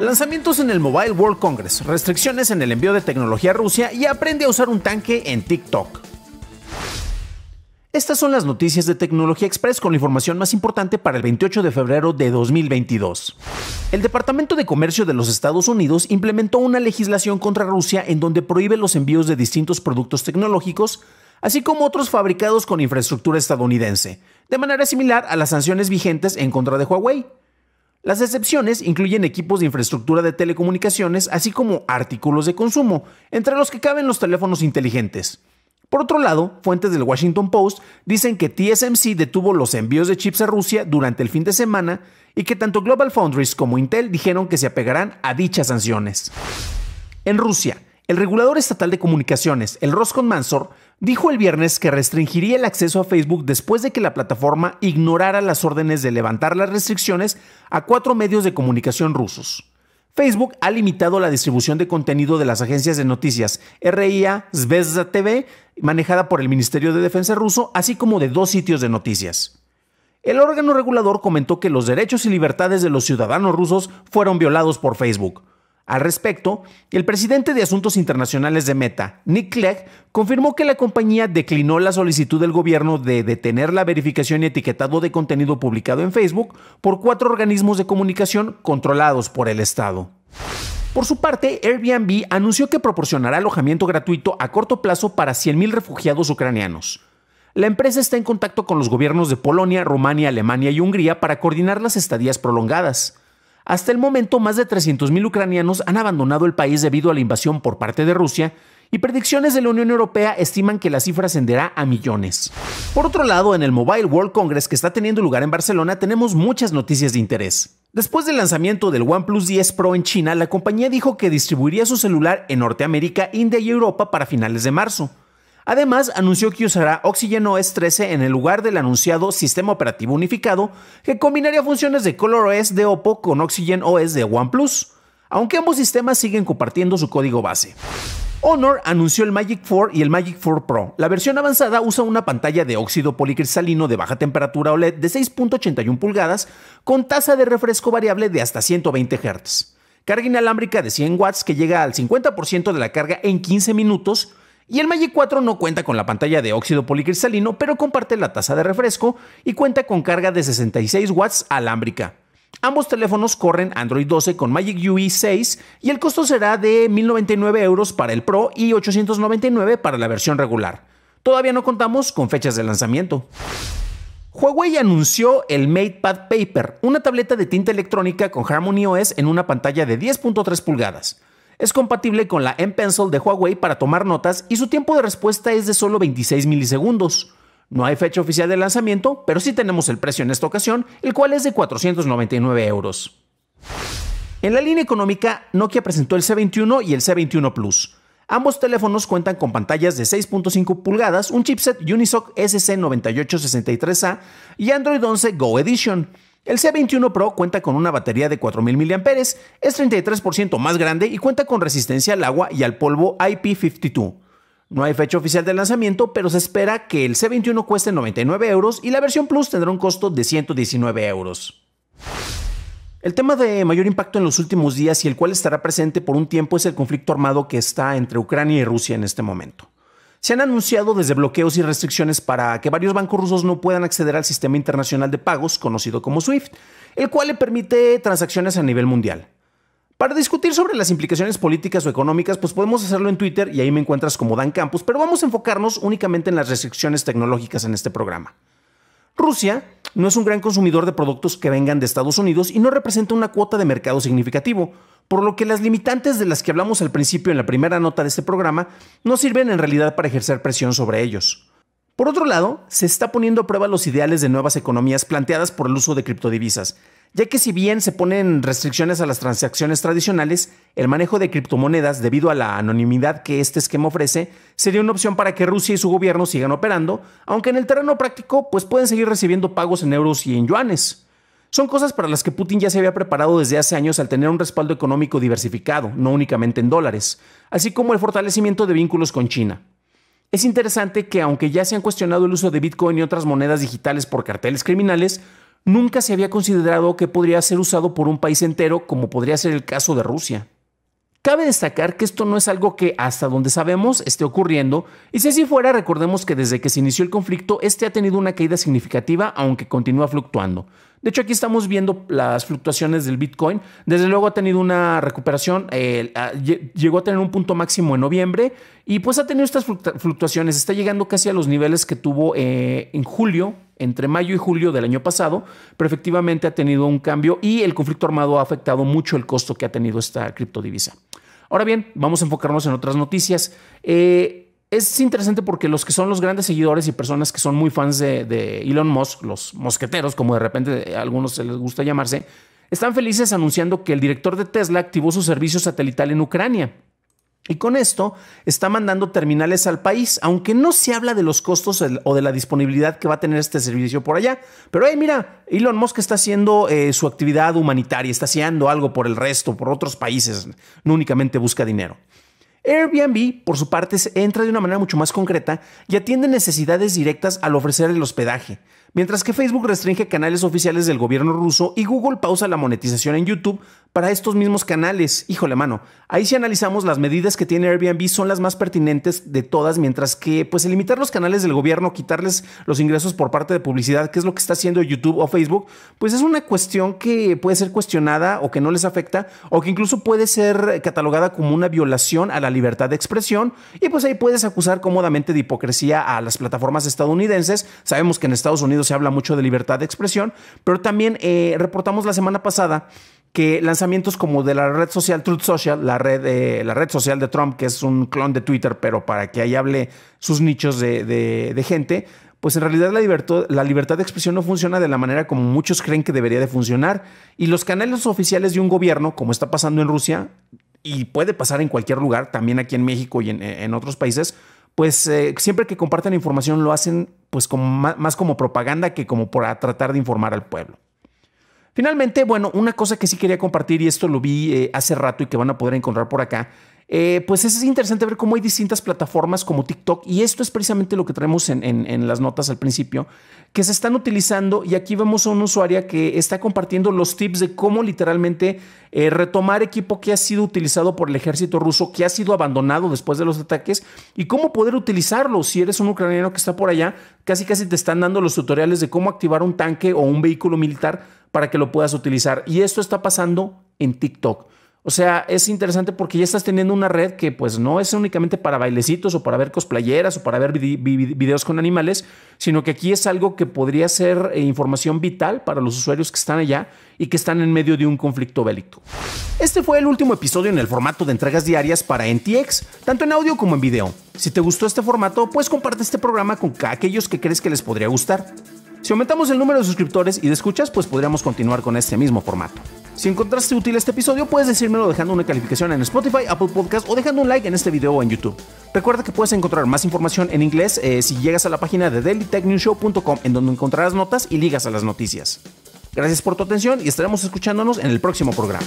Lanzamientos en el Mobile World Congress, restricciones en el envío de tecnología a Rusia y aprende a usar un tanque en TikTok. Estas son las noticias de Tecnología Express con la información más importante para el 28 de febrero de 2022. El Departamento de Comercio de los Estados Unidos implementó una legislación contra Rusia en donde prohíbe los envíos de distintos productos tecnológicos, así como otros fabricados con infraestructura estadounidense, de manera similar a las sanciones vigentes en contra de Huawei. Las excepciones incluyen equipos de infraestructura de telecomunicaciones, así como artículos de consumo, entre los que caben los teléfonos inteligentes. Por otro lado, fuentes del Washington Post dicen que TSMC detuvo los envíos de chips a Rusia durante el fin de semana y que tanto Global Foundries como Intel dijeron que se apegarán a dichas sanciones. En Rusia, el regulador estatal de comunicaciones, el Roskomnadzor, dijo el viernes que restringiría el acceso a Facebook después de que la plataforma ignorara las órdenes de levantar las restricciones a cuatro medios de comunicación rusos. Facebook ha limitado la distribución de contenido de las agencias de noticias RIA Zvezda TV, manejada por el Ministerio de Defensa ruso, así como de dos sitios de noticias. El órgano regulador comentó que los derechos y libertades de los ciudadanos rusos fueron violados por Facebook. Al respecto, el presidente de Asuntos Internacionales de Meta, Nick Clegg, confirmó que la compañía declinó la solicitud del gobierno de detener la verificación y etiquetado de contenido publicado en Facebook por cuatro organismos de comunicación controlados por el Estado. Por su parte, Airbnb anunció que proporcionará alojamiento gratuito a corto plazo para 100.000 refugiados ucranianos. La empresa está en contacto con los gobiernos de Polonia, Rumania, Alemania y Hungría para coordinar las estadías prolongadas. Hasta el momento, más de 300.000 ucranianos han abandonado el país debido a la invasión por parte de Rusia y predicciones de la Unión Europea estiman que la cifra ascenderá a millones. Por otro lado, en el Mobile World Congress que está teniendo lugar en Barcelona tenemos muchas noticias de interés. Después del lanzamiento del OnePlus 10 Pro en China, la compañía dijo que distribuiría su celular en Norteamérica, India y Europa para finales de marzo. Además, anunció que usará Oxygen OS 13 en el lugar del anunciado sistema operativo unificado, que combinaría funciones de ColorOS de Oppo con Oxygen OS de OnePlus, aunque ambos sistemas siguen compartiendo su código base. Honor anunció el Magic 4 y el Magic 4 Pro. La versión avanzada usa una pantalla de óxido policristalino de baja temperatura OLED de 6.81 pulgadas con tasa de refresco variable de hasta 120 Hz. Carga inalámbrica de 100 watts que llega al 50% de la carga en 15 minutos y el Magic 4 no cuenta con la pantalla de óxido policristalino, pero comparte la tasa de refresco y cuenta con carga de 66 watts alámbrica. Ambos teléfonos corren Android 12 con Magic UI 6 y el costo será de 1.099 euros para el Pro y 899 para la versión regular. Todavía no contamos con fechas de lanzamiento. Huawei anunció el MatePad Paper, una tableta de tinta electrónica con Harmony OS en una pantalla de 10.3 pulgadas. Es compatible con la M Pencil de Huawei para tomar notas y su tiempo de respuesta es de solo 26 milisegundos. No hay fecha oficial de lanzamiento, pero sí tenemos el precio en esta ocasión, el cual es de 499 euros. En la línea económica, Nokia presentó el C21 y el C21 Plus. Ambos teléfonos cuentan con pantallas de 6.5 pulgadas, un chipset Unisoc SC9863A y Android 11 Go Edition. El C21 Pro cuenta con una batería de 4000 mAh, es 33% más grande y cuenta con resistencia al agua y al polvo IP52. No hay fecha oficial de lanzamiento, pero se espera que el C21 cueste 99 euros y la versión Plus tendrá un costo de 119 euros. El tema de mayor impacto en los últimos días y el cual estará presente por un tiempo es el conflicto armado que está entre Ucrania y Rusia en este momento. Se han anunciado desde bloqueos y restricciones para que varios bancos rusos no puedan acceder al sistema internacional de pagos conocido como SWIFT, el cual le permite transacciones a nivel mundial. Para discutir sobre las implicaciones políticas o económicas, pues podemos hacerlo en Twitter y ahí me encuentras como Dan Campus, pero vamos a enfocarnos únicamente en las restricciones tecnológicas en este programa. Rusia no es un gran consumidor de productos que vengan de Estados Unidos y no representa una cuota de mercado significativo, por lo que las limitantes de las que hablamos al principio en la primera nota de este programa no sirven en realidad para ejercer presión sobre ellos. Por otro lado, se está poniendo a prueba los ideales de nuevas economías planteadas por el uso de criptodivisas, ya que si bien se ponen restricciones a las transacciones tradicionales, el manejo de criptomonedas, debido a la anonimidad que este esquema ofrece, sería una opción para que Rusia y su gobierno sigan operando, aunque en el terreno práctico pues pueden seguir recibiendo pagos en euros y en yuanes. Son cosas para las que Putin ya se había preparado desde hace años al tener un respaldo económico diversificado, no únicamente en dólares, así como el fortalecimiento de vínculos con China. Es interesante que aunque ya se han cuestionado el uso de Bitcoin y otras monedas digitales por carteles criminales, nunca se había considerado que podría ser usado por un país entero como podría ser el caso de Rusia. Cabe destacar que esto no es algo que hasta donde sabemos esté ocurriendo, y si así fuera, recordemos que desde que se inició el conflicto, este ha tenido una caída significativa, aunque continúa fluctuando. De hecho, aquí estamos viendo las fluctuaciones del Bitcoin. Desde luego ha tenido una recuperación, eh, llegó a tener un punto máximo en noviembre y pues ha tenido estas fluctuaciones. Está llegando casi a los niveles que tuvo eh, en julio, entre mayo y julio del año pasado, pero efectivamente ha tenido un cambio y el conflicto armado ha afectado mucho el costo que ha tenido esta criptodivisa. Ahora bien, vamos a enfocarnos en otras noticias. Eh, es interesante porque los que son los grandes seguidores y personas que son muy fans de, Elon Musk, los mosqueteros, como de repente a algunos se les gusta llamarse, están felices anunciando que el director de Tesla activó su servicio satelital en Ucrania. Y con esto está mandando terminales al país, aunque no se habla de los costos o de la disponibilidad que va a tener este servicio por allá. Pero hey, mira, Elon Musk está haciendo eh, su actividad humanitaria, está haciendo algo por el resto, por otros países, no únicamente busca dinero. Airbnb, por su parte, entra de una manera mucho más concreta y atiende necesidades directas al ofrecer el hospedaje, mientras que Facebook restringe canales oficiales del gobierno ruso y Google pausa la monetización en YouTube para estos mismos canales. Híjole, mano. Ahí si analizamos las medidas que tiene Airbnb son las más pertinentes de todas, mientras que pues limitar los canales del gobierno, quitarles los ingresos por parte de publicidad, que es lo que está haciendo YouTube o Facebook, pues es una cuestión que puede ser cuestionada o que no les afecta o que incluso puede ser catalogada como una violación a la libertad de expresión y pues ahí puedes acusar cómodamente de hipocresía a las plataformas estadounidenses. Sabemos que en Estados Unidos se habla mucho de libertad de expresión, pero también eh, reportamos la semana pasada que lanzamientos como de la red social Truth Social, la red, la red social de Trump, que es un clon de Twitter, pero para que ahí hable sus nichos de, gente, pues en realidad la libertad, la libertad de expresión no funciona de la manera como muchos creen que debería de funcionar. Y los canales oficiales de un gobierno, como está pasando en Rusia, y puede pasar en cualquier lugar, también aquí en México y en, otros países, pues eh, siempre que comparten información lo hacen pues más como propaganda que como para tratar de informar al pueblo. Finalmente, bueno, una cosa que sí quería compartir y esto lo vi eh, hace rato y que van a poder encontrar por acá, eh, pues es interesante ver cómo hay distintas plataformas como TikTok y esto es precisamente lo que traemos en, las notas al principio, que se están utilizando y aquí vemos a una usuaria que está compartiendo los tips de cómo literalmente eh, retomar equipo que ha sido utilizado por el ejército ruso, que ha sido abandonado después de los ataques y cómo poder utilizarlo. Si eres un ucraniano que está por allá, casi casi te están dando los tutoriales de cómo activar un tanque o un vehículo militar para que lo puedas utilizar. Y esto está pasando en TikTok. O sea, es interesante porque ya estás teniendo una red que pues no es únicamente para bailecitos o para ver cosplayeras o para ver videos con animales, sino que aquí es algo que podría ser eh, información vital para los usuarios que están allá y que están en medio de un conflicto bélico. Este fue el último episodio en el formato de entregas diarias para NTX, tanto en audio como en video. Si te gustó este formato, pues comparte este programa con aquellos que crees que les podría gustar. Si aumentamos el número de suscriptores y de escuchas, pues podríamos continuar con este mismo formato. Si encontraste útil este episodio, puedes decírmelo dejando una calificación en Spotify, Apple Podcast o dejando un like en este video o en YouTube. Recuerda que puedes encontrar más información en inglés eh, si llegas a la página de dailytechnewshow.com en donde encontrarás notas y ligas a las noticias. Gracias por tu atención y estaremos escuchándonos en el próximo programa.